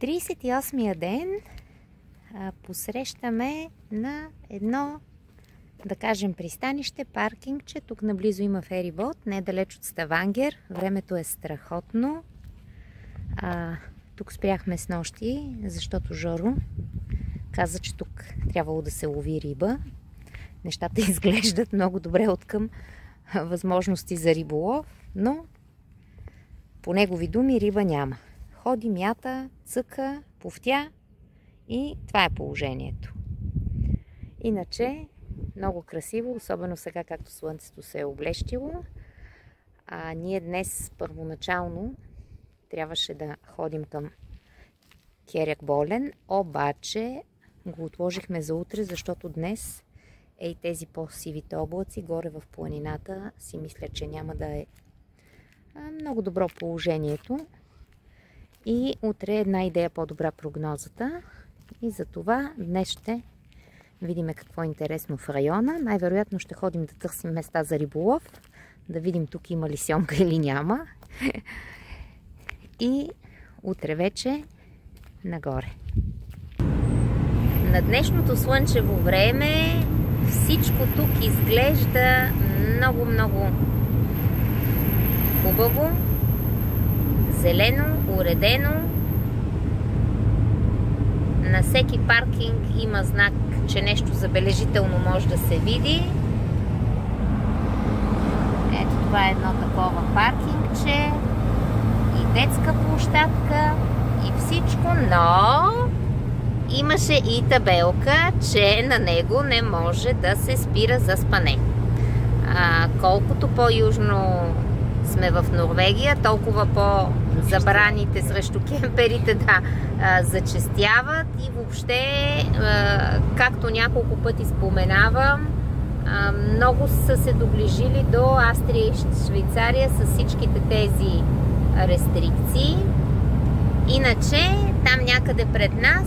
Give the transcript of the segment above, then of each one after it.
38-я ден посрещаме на едно, да кажем, пристанище, паркингче. Тук наблизо има ферибот, недалеч от Ставангер. Времето е страхотно. А, тук спряхме с нощи, защото Жоро каза, че тук трябвало да се лови риба. Нещата изглеждат много добре от към възможности за риболов, но по негови думи риба няма. Ходи, мята, цъка, повтя и това е положението. Иначе, много красиво, особено сега, както слънцето се е облещило. А ние днес първоначално трябваше да ходим към Керяк Болен, обаче го отложихме за утре, защото днес е и тези по-сивите облаци горе в планината си мисля, че няма да е много добро положението. И утре е една идея по-добра прогнозата. И за това днес ще видим какво е интересно в района. Най-вероятно ще ходим да търсим места за риболов. Да видим тук има ли сьомка или няма. И утре вече нагоре. На днешното слънчево време всичко тук изглежда много-много хубаво, зелено, уредено. На всеки паркинг има знак, че нещо забележително може да се види. Ето това е едно такова паркингче и детска площадка и всичко, но имаше и табелка, че на него не може да се спира за спане. А, колкото по-южно сме в Норвегия, толкова по-забраните срещу кемперите да зачестяват и въобще, както няколко пъти споменавам, много са се доближили до Австрия и Швейцария с всичките тези рестрикции. Иначе, там някъде пред нас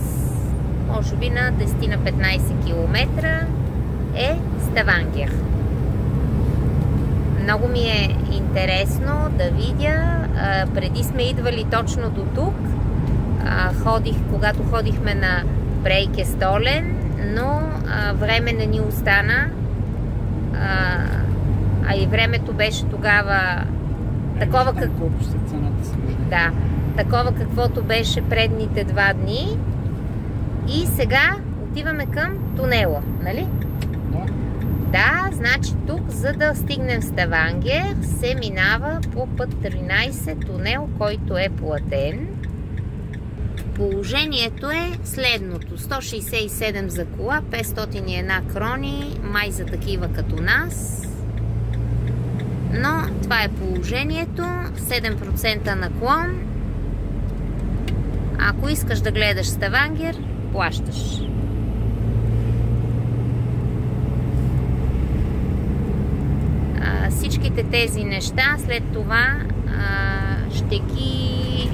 може би на 10 на 15 км е Ставангер. Много ми е интересно да видя. преди сме идвали точно до тук. ходих, когато ходихме на Брейке Столен, но време не ни остана. А, и времето беше тогава такова как... Да, такова каквото беше предните два дни. И сега отиваме към тунела, нали? Да. Да, значи тук, за да стигнем в Ставангер, се минава по път 13 тунел, който е платен. Положението е следното. 167 за кола, 501 крони, май за такива като нас. Но това е положението. 7% наклон. Ако искаш да гледаш Ставангер, плащаш. А, всичките тези неща след това а, ще ги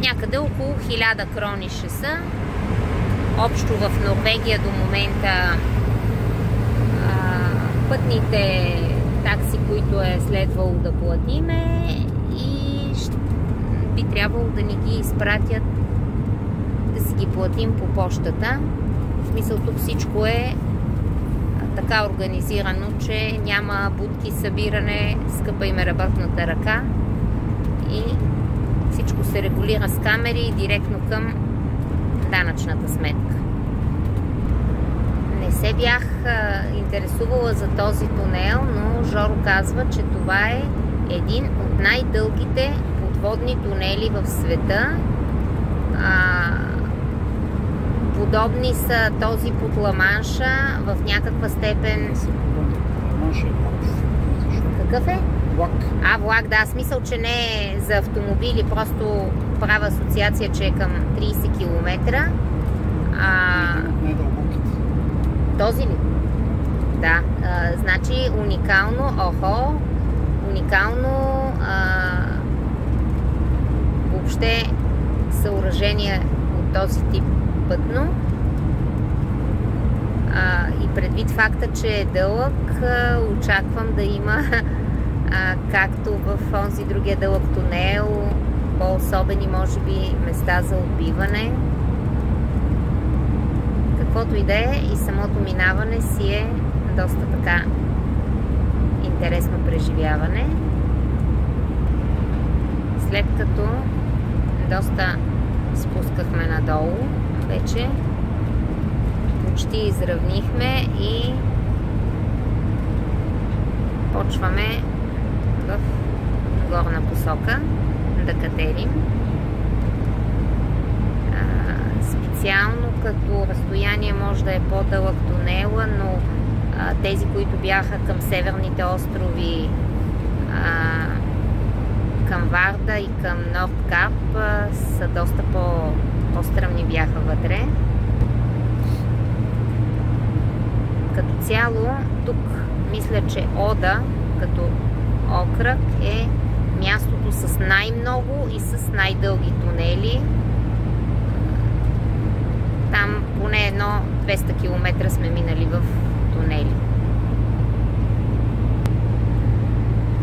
някъде около 1000 крони ще са. Общо в Норвегия до момента а, пътните такси, които е следвало да платиме и би трябвало да ни ги изпратят си ги платим по почтата. В смисъл тук всичко е така организирано, че няма будки, събиране, скъпа им е работната ръка и всичко се регулира с камери и директно към данъчната сметка. Не се бях интересувала за този тунел, но Жоро казва, че това е един от най-дългите подводни тунели в света. Подобни са този под Ламанша в някаква степен. Какъв е? Влак. А, влак, да. Смисъл, че не е за автомобили, просто правя асоциация, че е към 30 км. А... Този ли? Да. А, значи уникално, охо, уникално а... въобще съоръжение от този тип пътно. Предвид факта, че е дълъг, очаквам да има, както в онзи другия дълъг тунел, по-особени, може би, места за отбиване. Каквото и да е, и самото минаване си е доста така интересно преживяване. След като доста спускахме надолу, вече почти изравнихме и почваме в горна посока да катерим. Специално като разстояние може да е по-дълъг тунела, но тези, които бяха към северните острови, към Варда и към Нордкап, са доста по, по-стръмни бяха вътре. Като цяло, тук мисля, че Ода, като окръг, е мястото с най-много и с най-дълги тунели. Там поне едно 200 км сме минали в тунели.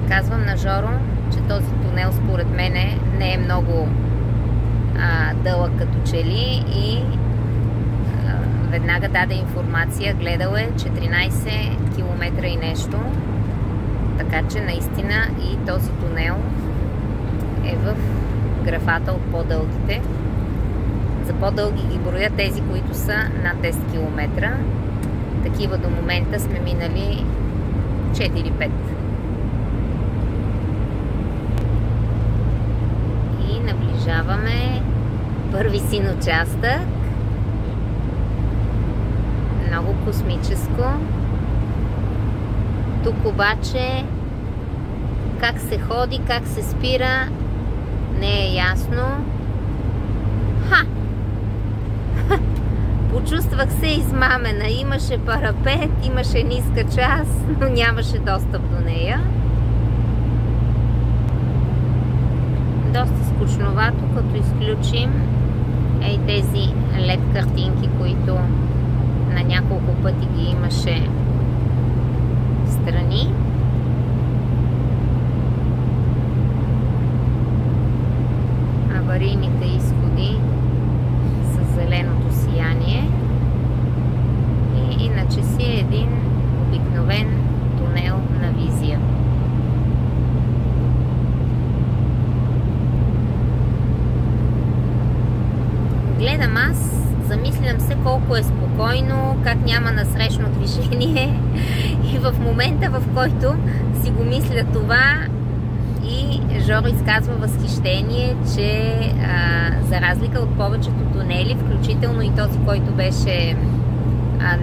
Казвам на Жоро, че този тунел според мене не е много а, дълъг като че ли и веднага даде информация, гледал е 14 км и нещо. Така че наистина и този тунел е в графата от по-дългите. За по-дълги ги броя тези, които са над 10 км. Такива до момента сме минали 4-5. И наближаваме първи син участък. Много космическо. Тук обаче как се ходи, как се спира, не е ясно. Ха! Почувствах се измамена. Имаше парапет, имаше ниска част, но нямаше достъп до нея. Доста скучновато, като изключим ей тези лед картинки, които на няколко пъти ги имаше страни. Аварийните изходи с зеленото сияние. И иначе си е един обикновен тунел на визия. Гледам аз замислям се колко е спокойно, как няма насрещно движение и в момента, в който си го мисля това и Жоро изказва възхищение, че а, за разлика от повечето тунели, включително и този, който беше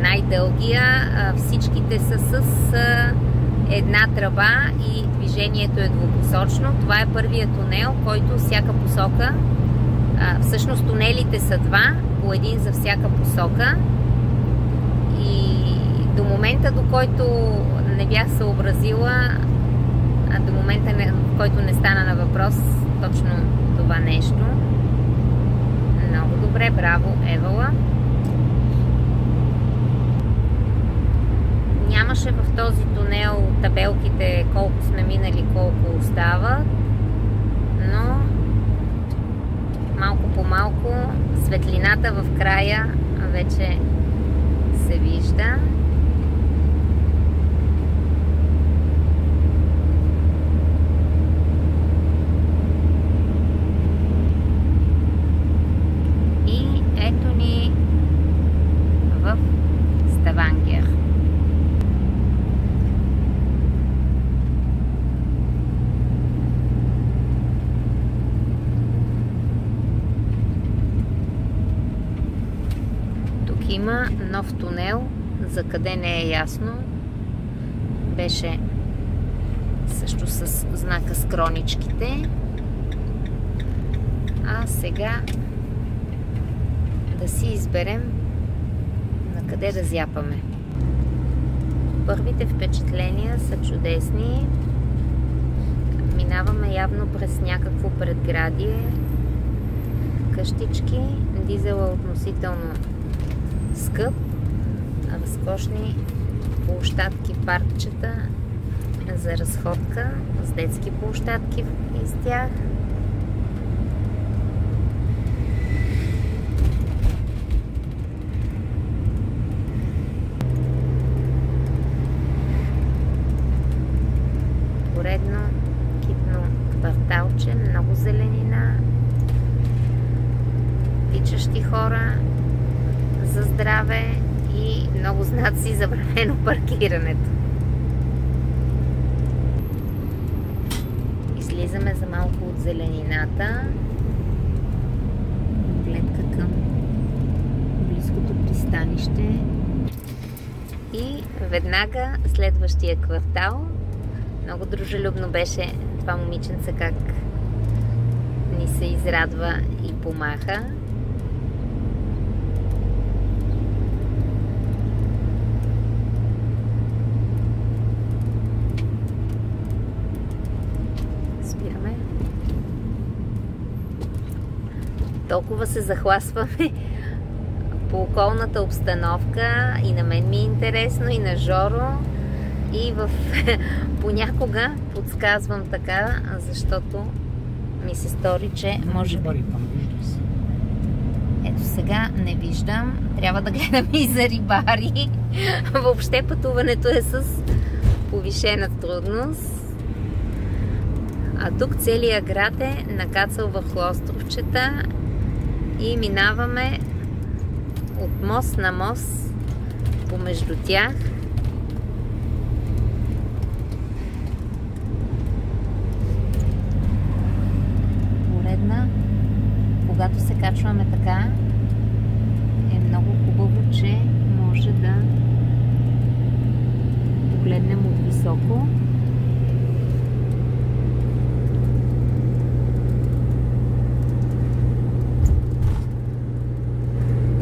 най-дългия, всичките са с а, една тръба и движението е двупосочно. Това е първият тунел, който всяка посока а, всъщност тунелите са два, по един за всяка посока. Момента, до който не бях съобразила, а до момента, в който не стана на въпрос точно това нещо. Много добре, браво, Евала. Нямаше в този тунел табелките колко сме минали, колко остава, но малко по малко светлината в края вече се вижда. има нов тунел, за къде не е ясно. Беше също с знака с кроничките. А сега да си изберем на къде да зяпаме. Първите впечатления са чудесни. Минаваме явно през някакво предградие. Къщички. Дизела относително скъп, разкошни площадки, паркчета за разходка с детски площадки из тях. Поредно китно кварталче, много зеленина, личащи хора за здраве, много знаци забранено паркирането. Излизаме за малко от зеленината. Гледка към близкото пристанище. И веднага следващия квартал. Много дружелюбно беше това момиченце как ни се израдва и помаха. Толкова се захласваме по околната обстановка и на мен ми е интересно, и на Жоро. И в... понякога подсказвам така, защото ми се стори, че може би... Ето сега не виждам. Трябва да гледам и за рибари. Въобще пътуването е с повишена трудност. А тук целият град е накацал в островчета и минаваме от мост на мост помежду тях. Поредна. Когато се качваме така, е много хубаво, че може да погледнем от високо.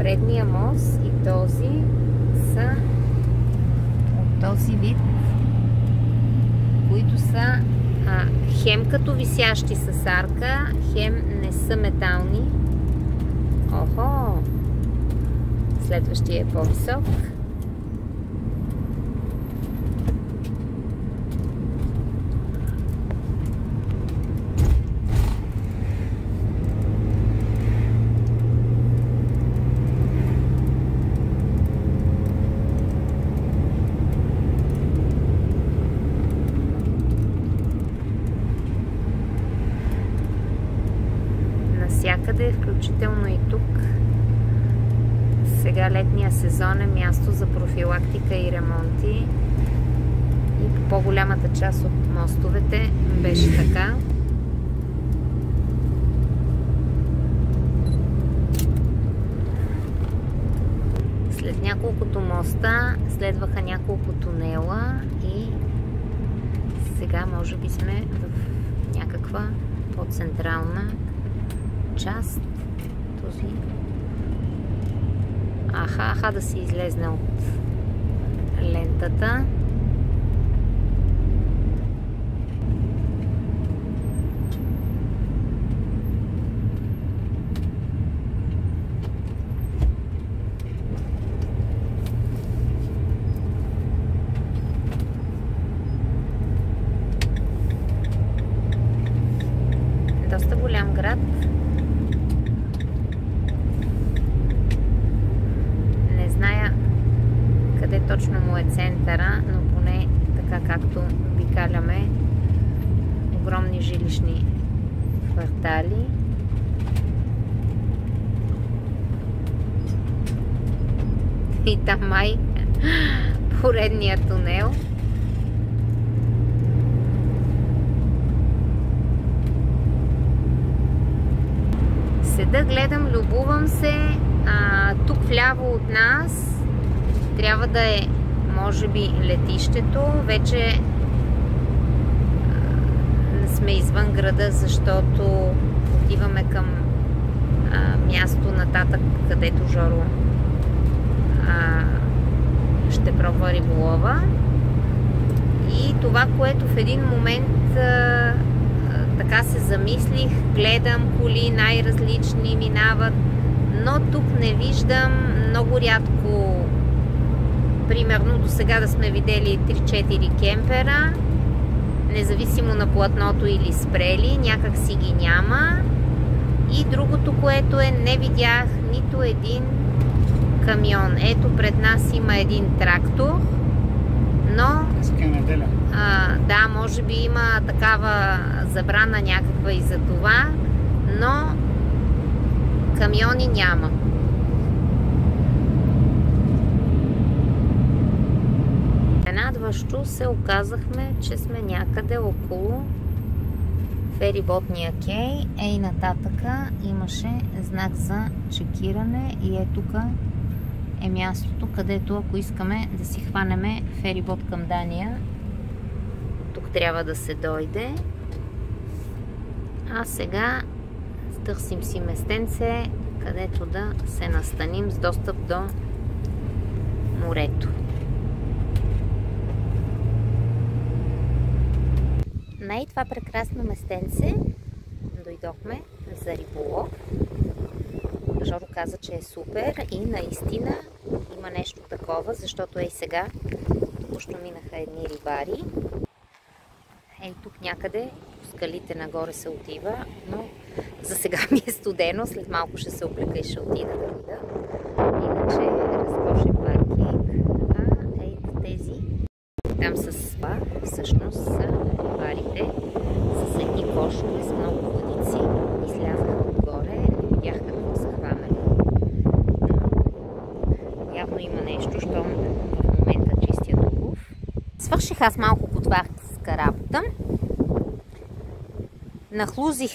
предния мост и този са от този вид, които са а, хем като висящи с арка, хем не са метални. Охо! Следващия е по-висок. навсякъде, включително и тук. Сега летния сезон е място за профилактика и ремонти. И по по-голямата част от мостовете беше така. След няколкото моста следваха няколко тунела и сега може би сме в някаква по-централна част. Този. Аха, аха да си излезне от лентата. Доста голям град. Е центъра, но поне така както обикаляме огромни жилищни квартали. И там май поредния тунел. Седа, гледам, любувам се. А, тук вляво от нас трябва да е, може би, летището. Вече не сме извън града, защото отиваме към място нататък, където Жоро ще пробва риболова. И това, което в един момент така се замислих, гледам коли най-различни минават, но тук не виждам много рядко примерно до сега да сме видели 3-4 кемпера, независимо на платното или спрели, някак си ги няма. И другото, което е, не видях нито един камион. Ето пред нас има един трактор, но... А, да, може би има такава забрана някаква и за това, но Камиони няма. Изненадващо се оказахме, че сме някъде около фериботния кей. Ей нататъка имаше знак за чекиране и е тук е мястото, където ако искаме да си хванеме ферибот към Дания, тук трябва да се дойде. А сега търсим си местенце, където да се настаним с достъп до морето. На това прекрасно местенце дойдохме за риболов. Жоро каза, че е супер и наистина има нещо такова, защото ей сега току-що минаха едни рибари. Ей тук някъде по скалите нагоре се отива, но за сега ми е студено, след малко ще се облека и ще отида да видя. Иначе разкошен паркинг. А ей тези там с това всъщност са рибарите с едни кошове с много водици. Излязаха отгоре, не видях какво са хванали. Но явно има нещо, щом в момента чистят улов. Свърших аз малко потварска работа. Нахлузих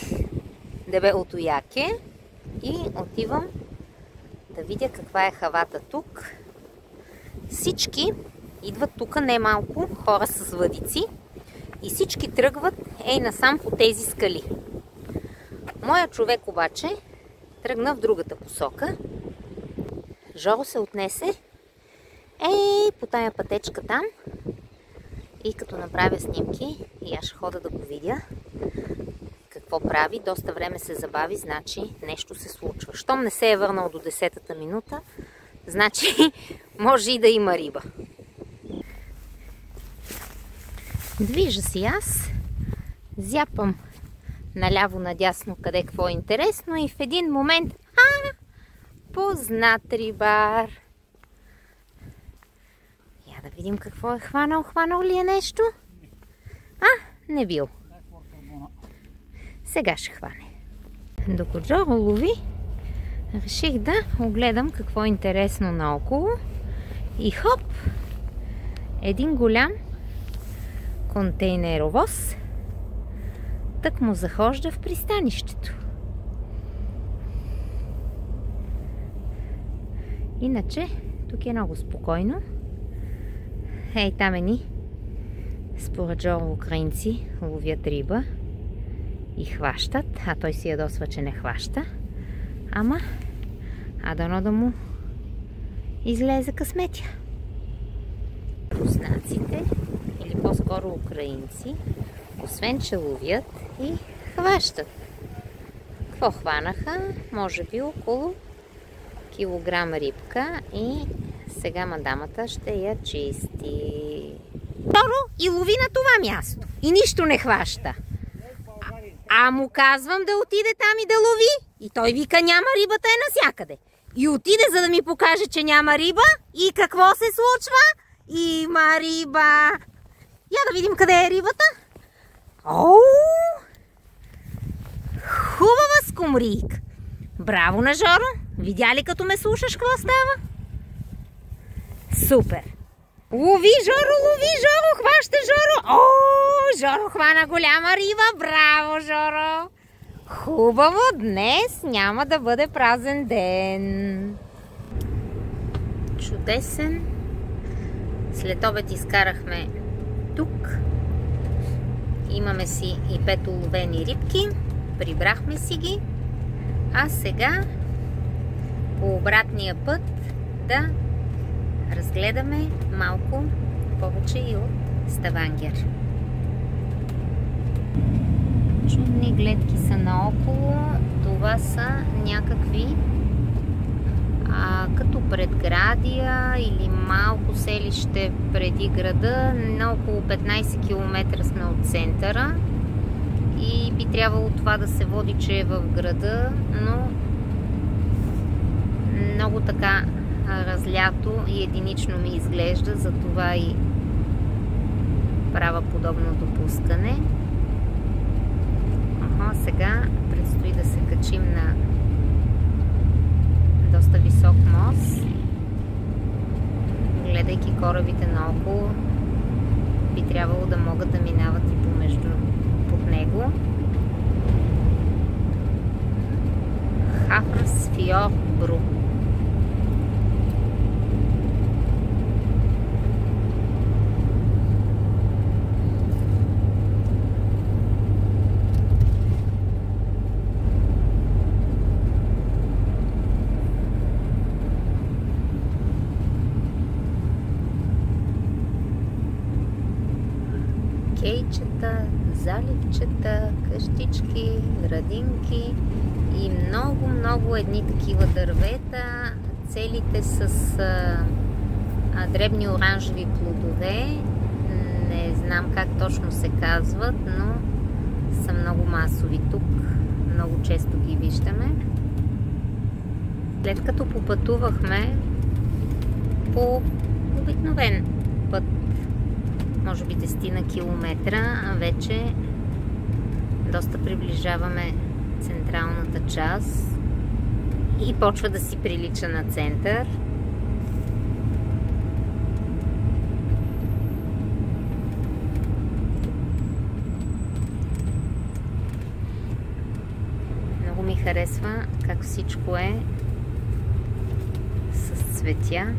дебелото яке и отивам да видя каква е хавата тук. Всички идват тук не малко хора с въдици и всички тръгват ей насам по тези скали. Моя човек обаче тръгна в другата посока. Жоро се отнесе ей по тая пътечка там и като направя снимки и аз ще хода да го видя какво прави. Доста време се забави, значи нещо се случва. Щом не се е върнал до 10-та минута, значи може и да има риба. Движа си аз, зяпам наляво-надясно къде какво е интересно и в един момент а, познат рибар. Я да видим какво е хванал. Хванал ли е нещо? А, не бил. Сега ще хване. Докато лови, реших да огледам какво е интересно наоколо. И хоп! Един голям контейнеровоз тък му захожда в пристанището. Иначе, тук е много спокойно. Ей, там е ни. Според Джо украинци ловят риба и хващат, а той си ядосва, че не хваща. Ама, а да му излезе късметя. Руснаците, по-скоро украинци, освен че ловят и хващат. Какво хванаха? Може би около килограм рибка и сега мадамата ще я чисти. Второ и лови на това място. И нищо не хваща. А му казвам да отиде там и да лови. И той вика няма рибата е насякъде. И отиде за да ми покаже, че няма риба. И какво се случва? Има риба. Я да видим къде е рибата. Оу! Хубава скумрийка. Браво на Жоро. Видя ли като ме слушаш какво става? Супер. Лови, Жоро, лови, Жоро, хваща Жоро. О, Жоро хвана голяма риба. Браво, Жоро. Хубаво, днес няма да бъде празен ден. Чудесен. След обед изкарахме. Имаме си и пет уловени рибки. Прибрахме си ги. А сега по обратния път да разгледаме малко повече и от Ставангер. Чудни гледки са наоколо. Това са някакви а, като предградия или малко селище преди града. На около 15 км сме от центъра и би трябвало това да се води, че е в града, но много така разлято и единично ми изглежда, затова и правя подобно допускане. Ага, сега предстои да се качим на доста висок мост. Гледайки корабите наоколо, би трябвало да могат да минават и помежду под него. Хафрсфьорбрук градинки и много-много едни такива дървета, целите с а, дребни оранжеви плодове. Не знам как точно се казват, но са много масови тук. Много често ги виждаме. След като попътувахме по обикновен път може би 10 на километра, вече доста приближаваме централната част и почва да си прилича на център. Много ми харесва как всичко е с цветя.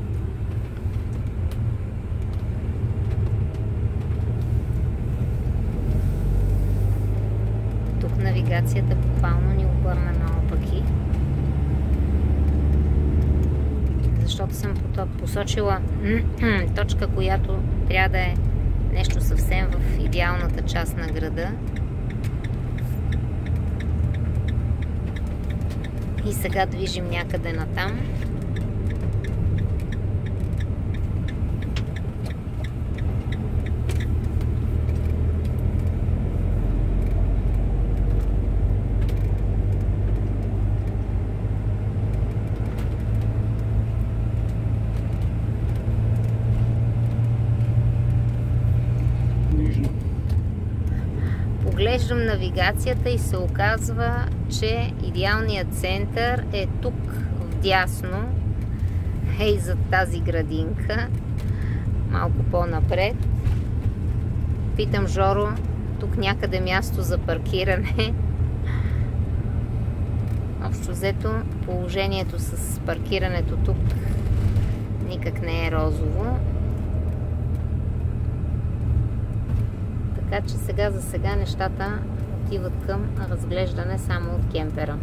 Навигацията буквално ни обърна наопаки. Защото съм посочила точка, която трябва да е нещо съвсем в идеалната част на града. И сега движим някъде натам. там. Поглеждам навигацията и се оказва, че идеалният център е тук вдясно, ей за тази градинка, малко по-напред. Питам Жоро, тук някъде място за паркиране. Общо взето положението с паркирането тук никак не е розово. Така че сега за сега нещата отиват към разглеждане само от кемпера.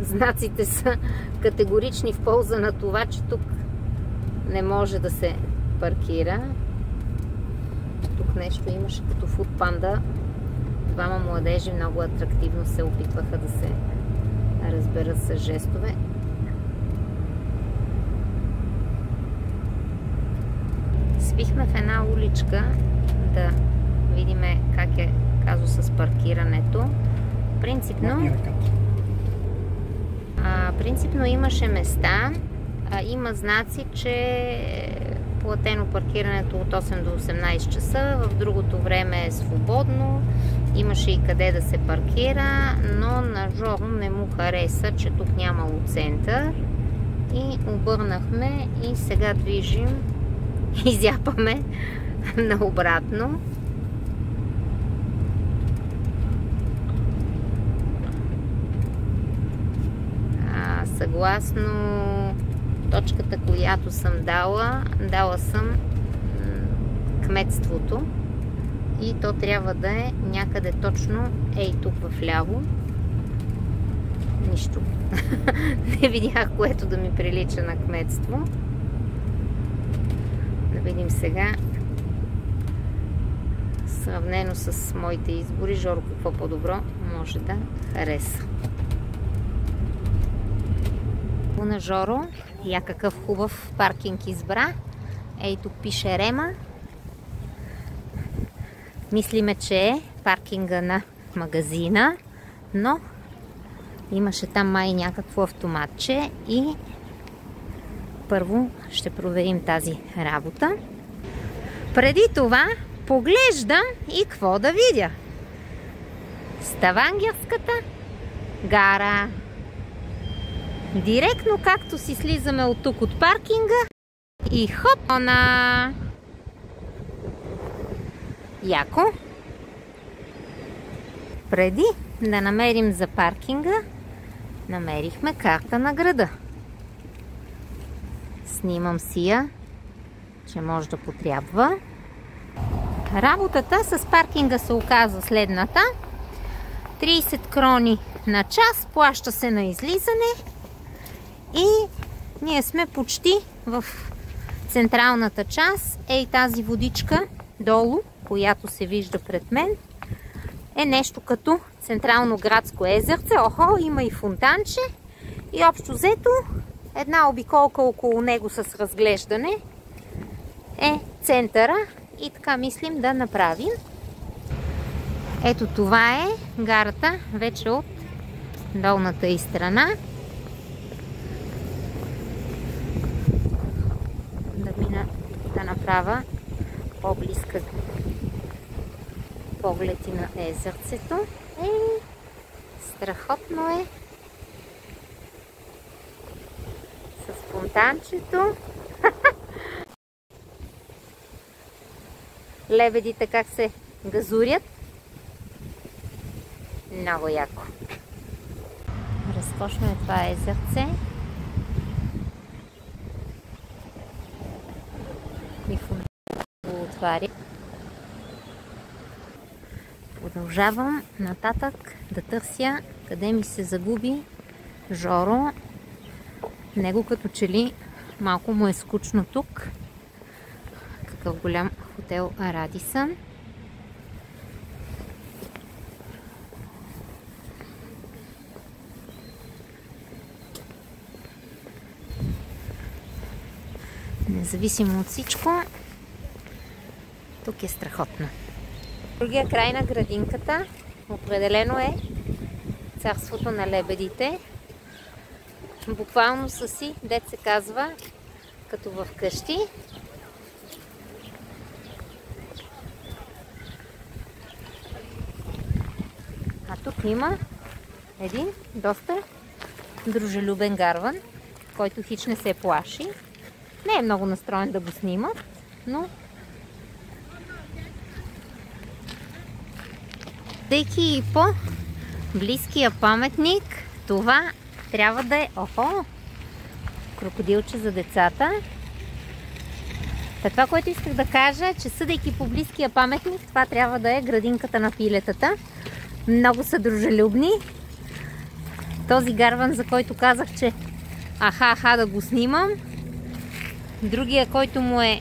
Знаците са категорични в полза на това, че тук не може да се паркира. Тук нещо имаше като фудпанда. Двама младежи много атрактивно се опитваха да се разберат с жестове. Свихме в една уличка да видим как е казо с паркирането. Принципно, а, принципно имаше места, а, има знаци, че е платено паркирането от 8 до 18 часа, в другото време е свободно, имаше и къде да се паркира, но на Жоро не му хареса, че тук нямало център и обърнахме и сега движим изяпаме наобратно. А, съгласно точката, която съм дала, дала съм кметството и то трябва да е някъде точно ей тук в ляво. Нищо. Не видях което да ми прилича на кметство видим сега сравнено с моите избори, Жоро какво по-добро може да хареса. На Жоро, я какъв хубав паркинг избра. Ей, тук пише Рема. Мислиме, че е паркинга на магазина, но имаше там май някакво автоматче и първо ще проверим тази работа. Преди това поглеждам и какво да видя. Ставангерската гара. Директно както си слизаме от тук от паркинга и хоп на Яко. Преди да намерим за паркинга, намерихме карта на града. Снимам си я, че може да потрябва. Работата с паркинга се оказа следната. 30 крони на час, плаща се на излизане и ние сме почти в централната част. Ей тази водичка долу, която се вижда пред мен, е нещо като централно градско езерце. Охо, има и фонтанче. И общо взето една обиколка около него с разглеждане е центъра и така мислим да направим. Ето това е гарата вече от долната и страна. Да мина да направя по-близка погледи на езерцето. Е, страхотно е. С фонтанчето. Лебедите как се газурят. Много яко. Разкошно е това езерце. И фонтан го отваря. Продължавам нататък да търся къде ми се загуби Жоро. Него като че ли малко му е скучно тук. Какъв голям хотел Радисън. Независимо от всичко, тук е страхотно. Другия край на градинката определено е царството на лебедите. Буквално са си, дет се казва, като в къщи. А тук има един доста дружелюбен гарван, който хич не се плаши. Не е много настроен да го снимат, но Тъйки и по близкия паметник, това трябва да е... Охо! Крокодилче за децата. Та това, което исках да кажа, е, че съдейки по близкия паметник, това трябва да е градинката на пилетата. Много са дружелюбни. Този гарван, за който казах, че аха-аха да го снимам. Другия, който му е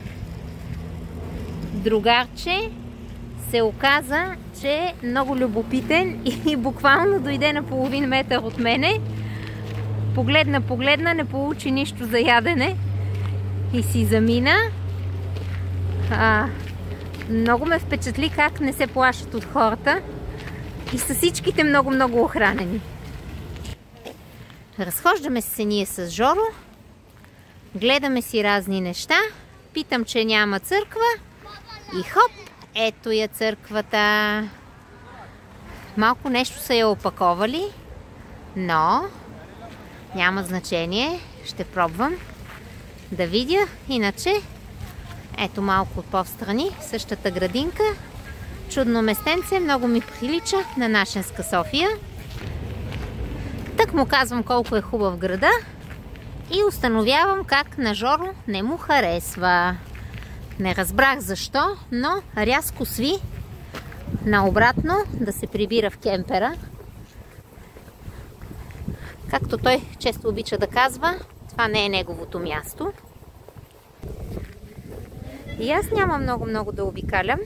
другарче, се оказа, че е много любопитен и буквално дойде на половин метър от мене. Погледна, погледна, не получи нищо за ядене и си замина. А, много ме впечатли как не се плашат от хората и са всичките много-много охранени. Разхождаме се ние с Жоро, гледаме си разни неща, питам, че няма църква и хоп, ето я църквата. Малко нещо са я опаковали, но няма значение. Ще пробвам да видя. Иначе, ето малко по-встрани, същата градинка. Чудно местенце, много ми прилича на нашенска София. Так му казвам колко е хубав града и установявам как на Жоро не му харесва. Не разбрах защо, но рязко сви наобратно да се прибира в кемпера. Както той често обича да казва, това не е неговото място. И аз нямам много-много да обикалям,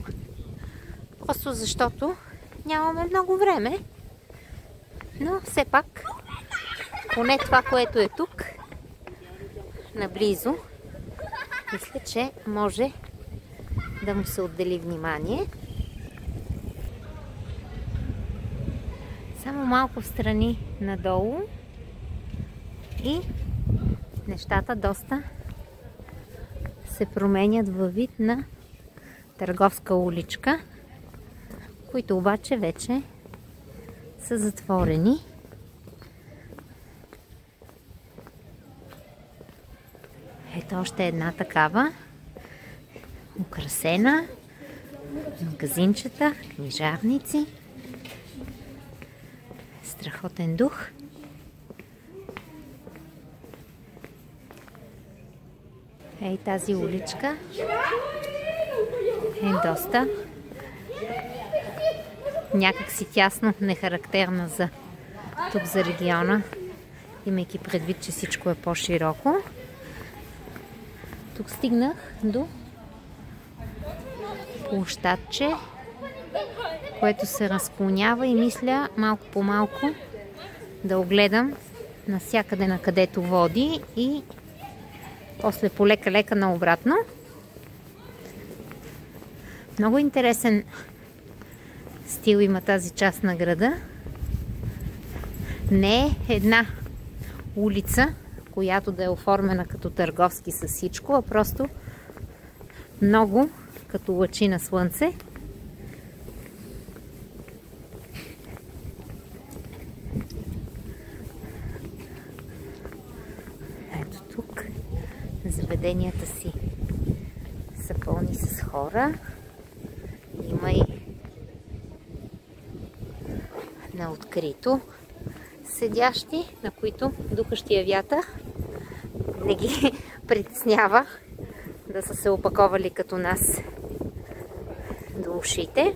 просто защото нямаме много време. Но все пак, поне това, което е тук, наблизо, мисля, че може да му се отдели внимание. Само малко в страни надолу и нещата доста се променят във вид на търговска уличка, които обаче вече са затворени. Ето още една такава. Украсена. Магазинчета, книжарници. Страхотен дух. Ей тази уличка е доста някак си тясно, нехарактерна за тук за региона, имайки предвид, че всичко е по-широко. Тук стигнах до площадче, което се разклонява и мисля малко по малко да огледам насякъде на където води и после полека-лека наобратно. Много интересен стил има тази част на града. Не е една улица, която да е оформена като търговски с всичко, а просто много като лъчи на слънце. Ето тук заведенията си са пълни с хора. Има и на открито седящи, на които духащия вятър не ги притеснява да са се опаковали като нас до ушите.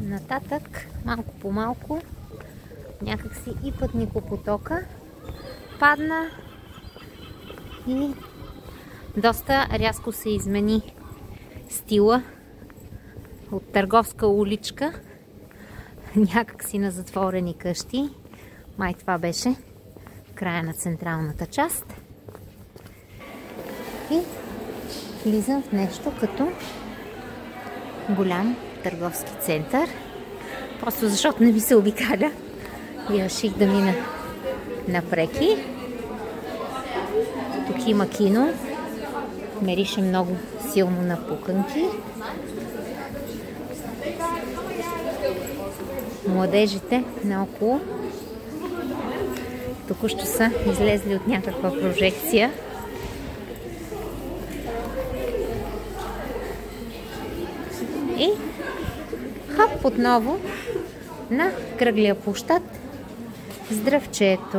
Нататък, малко по малко, някакси и пътникопотока падна и доста рязко се измени стила от търговска уличка някакси на затворени къщи. Май това беше края на централната част. И влизам в нещо като голям търговски център. Просто защото не ви се обикаля реших да мина напреки. Тук има кино. Мерише много силно на пуканки. Младежите наоколо току-що са излезли от някаква прожекция. И хоп отново на кръглия площад здравчето.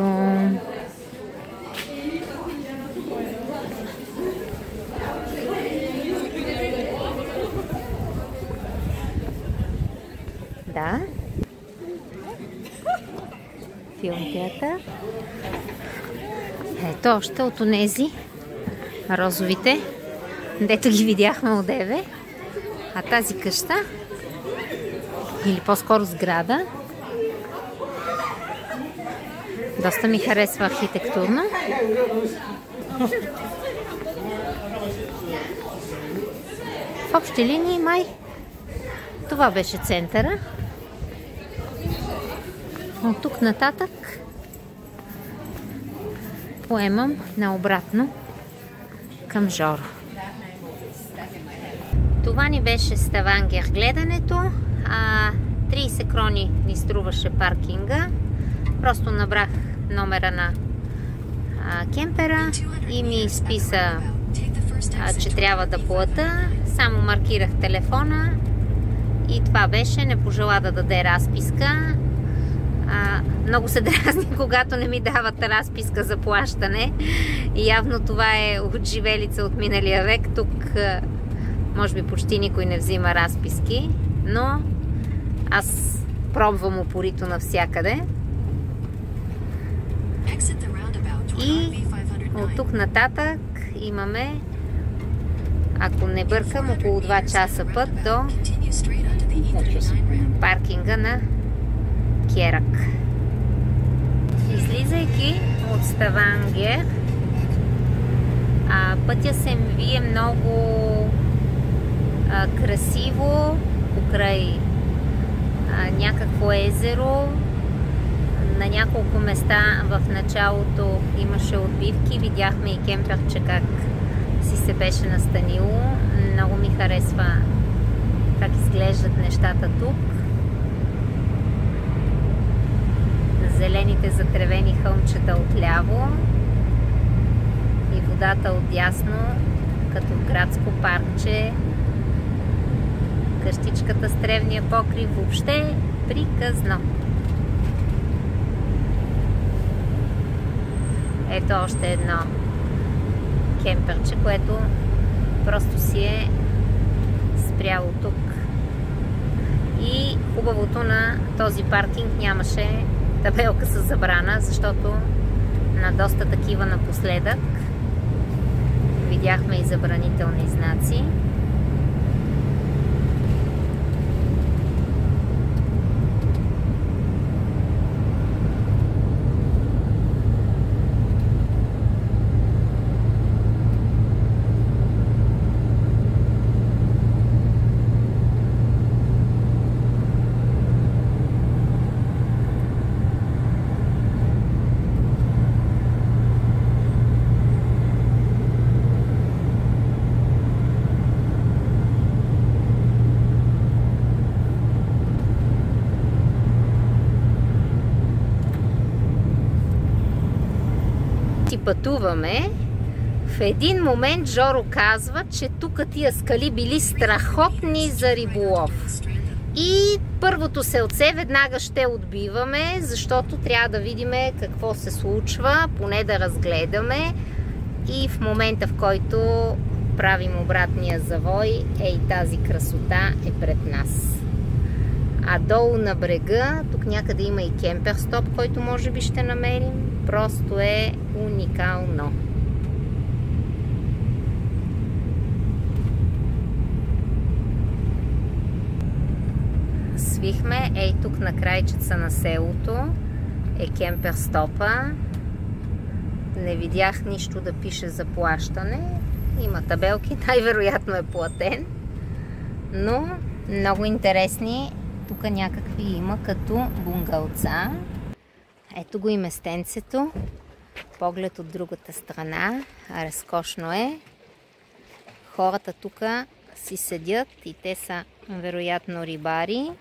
Да. Филм театър. Ето още от онези розовите, дето ги видяхме одеве. А тази къща, или по-скоро сграда, доста ми харесва архитектурно. В общи линии май това беше центъра. От тук нататък поемам наобратно към Жоро. Това ни беше Ставангер гледането. А, 30 крони ни струваше паркинга. Просто набрах номера на а, кемпера и ми изписа, а, че трябва да плата. Само маркирах телефона и това беше. Не пожела да даде разписка. А, много се дразни, когато не ми дават разписка за плащане. Явно това е от живелица от миналия век. Тук може би почти никой не взима разписки, но аз пробвам упорито навсякъде. И от тук нататък имаме, ако не бъркам, около 2 часа път до паркинга на Керак. Излизайки от Ставангер, пътя се вие много красиво покрай някакво езеро. На няколко места в началото имаше отбивки. Видяхме и кемперче как си се беше настанило. Много ми харесва как изглеждат нещата тук. Зелените затревени хълмчета отляво и водата отдясно, като градско паркче. Къщичката с древния покрив въобще приказно. Ето още едно кемперче, което просто си е спряло тук. И хубавото на този паркинг нямаше табелка с забрана, защото на доста такива напоследък видяхме и забранителни знаци. си пътуваме, в един момент Жоро казва, че тук тия скали били страхотни за риболов. И първото селце веднага ще отбиваме, защото трябва да видим какво се случва, поне да разгледаме. И в момента, в който правим обратния завой, ей тази красота е пред нас. А долу на брега, тук някъде има и кемпер стоп, който може би ще намерим. Просто е уникално. Свихме, ей тук на крайчеца на селото е кемпер стопа. Не видях нищо да пише за плащане. Има табелки, най-вероятно е платен. Но много интересни. Тук някакви има като бунгалца. Ето го и местенцето. Поглед от другата страна. Разкошно е. Хората тук си седят и те са вероятно рибари.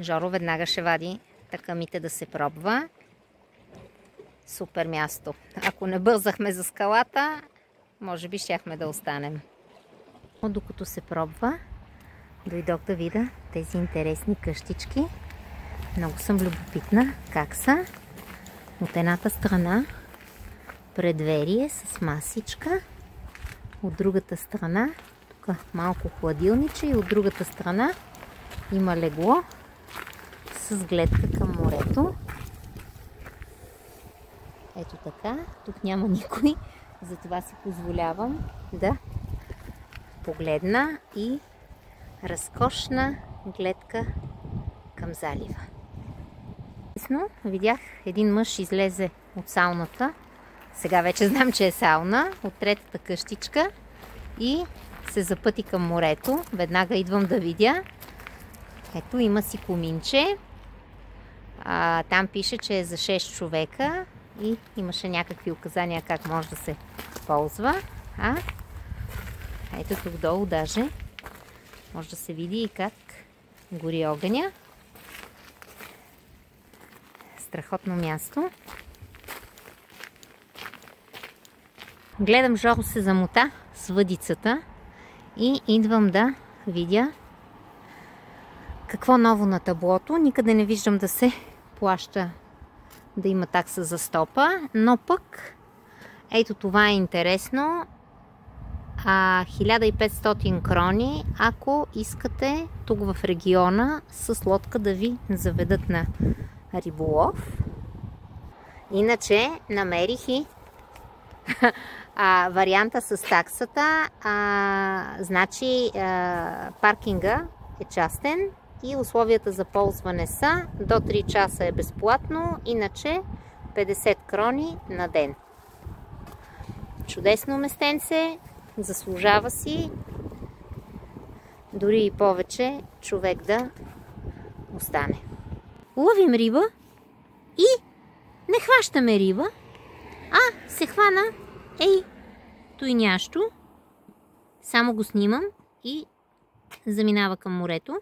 Жоро веднага ще вади такамите да се пробва. Супер място. Ако не бързахме за скалата, може би щяхме да останем. Докато се пробва, дойдох да видя тези интересни къщички. Много съм любопитна как са. От едната страна предверие с масичка. От другата страна тук малко хладилниче и от другата страна има легло с гледка към морето. Ето така. Тук няма никой. Затова си позволявам да погледна и разкошна гледка към залива. Видях един мъж излезе от сауната. Сега вече знам, че е сауна. От третата къщичка. И се запъти към морето. Веднага идвам да видя. Ето има си коминче. А, там пише, че е за 6 човека. И имаше някакви указания как може да се ползва. А? Ето тук долу даже може да се види и как гори огъня страхотно място. Гледам Жоро се замота с въдицата и идвам да видя какво ново на таблото. Никъде не виждам да се плаща да има такса за стопа, но пък ето това е интересно. А, 1500 крони, ако искате тук в региона с лодка да ви заведат на риболов. Иначе намерих и а, варианта с таксата. А, значи а, паркинга е частен и условията за ползване са до 3 часа е безплатно, иначе 50 крони на ден. Чудесно местенце, заслужава си дори и повече човек да остане ловим риба и не хващаме риба, а се хвана, ей, той нящо, само го снимам и заминава към морето.